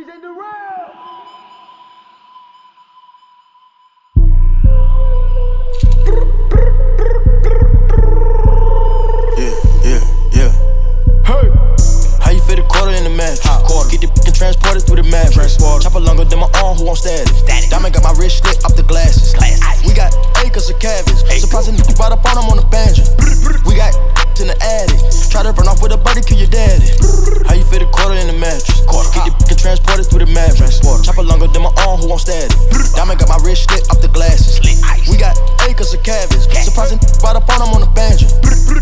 DJ Durel. Yeah, yeah, yeah. Hey. How you fit a quarter in the match? Quarter. Get the and transported through the match. Transported. Chopper longer than my arm, who want status? Status. Diamond got my wrist slit off the glasses. Glasses. We got acres of cabbage. Surprising niggas right up on them on the banjo. We got in the attic. Try to run off with a buddy, kill your daddy. How you fit a quarter in the mattress? Surprising right up on them on the banjo.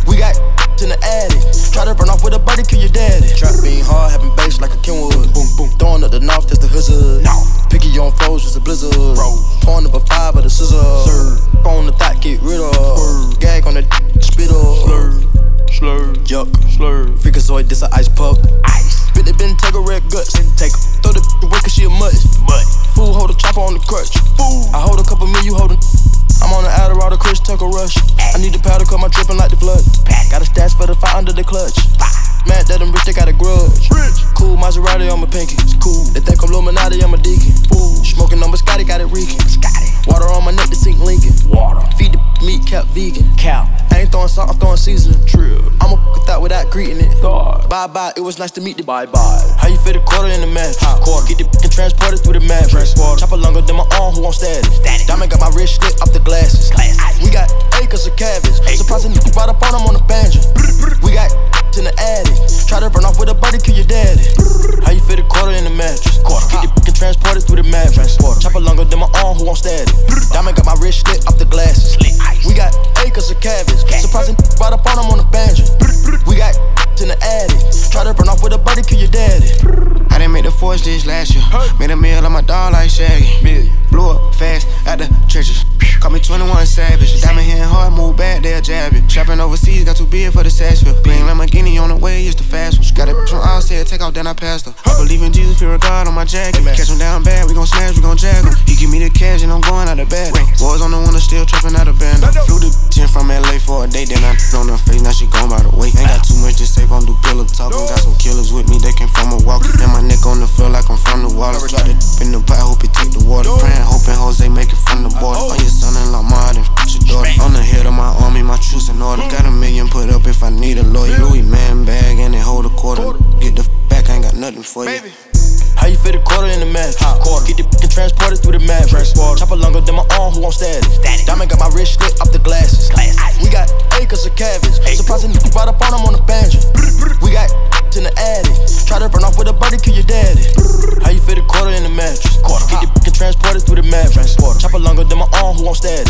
We got in the attic. Try to run off with a buddy, kill your daddy. Trap being hard, having bass like a Kenwood. Boom, boom. Throwing up the north, that's the hood. No. Picky on foes, just a blizzard. Bro. Pouring up a five of the scissor. Sir. On the thought, get rid of. Sir. Gag on the d- spit up. Slur. Slur. Yuck. Slur. Freakazoid, this a ice puck. Ice. Bit the bin, take a red guts. Take a Throw the away cause she a mutt. mud. Fool hold a chopper on the crutch. Fool. I hold a couple mil, you hold a. I'm on the Adderall, the Chris Tucker rush. I need the powder, cut my dripping like the flood. Got a stash for the fight under the clutch. Mad that I'm rich, they got a grudge. Rich. Cool Maserati on my pinky. Cool. They think I'm Illuminati, I'm a deacon. Fool. Smoking on my Scotty, got it reeking. Scotty. Water on my neck to sink Lincoln. Water. Feed the meat, kept vegan. Cow. I ain't throwing salt, I'm throwing seasoning. Trill. I'm a without without greeting it. Thought. Bye bye, it was nice to meet you. Bye bye. How you fit a quarter in the match? Quarter. I didn't make the force this last year. Hey. Made a meal on my dog like Shaggy. Million. Blew up fast at the churches. Call me 21 Savage. Diamond hitting hard, move back, they'll jab it. Shopping overseas, got too big for the Sashville. Green Lamborghini on the way, it's the fast one. Got bitch from outside, take off, then I passed her. I believe in Jesus, fear of God on my jacket. Catch him down bad, we gon' smash, we gon' Hoping Jose make it from the border. Oh. On your son in law, Martin, your daughter. On the head of my army, my troops in order. Mm. Got a million put up if I need a lawyer. Louis man bag and they hold a quarter. Get the f back, I ain't got nothing for you. How you fit a quarter in the match? Quarter. Get the and transported through the match. Chopper longer than my arm, who want status? Status. Diamond got my wrist slit off the glasses. Glasses. We got acres of cabbage. Acres. Surprising niggas right up on them on the banjo. We got in the attic. Try to run off with a buddy, kill your daddy. How you fit a quarter in the mattress? Quarter. Get the and transported through the match. Transported. Chopper longer than my arm, who want status?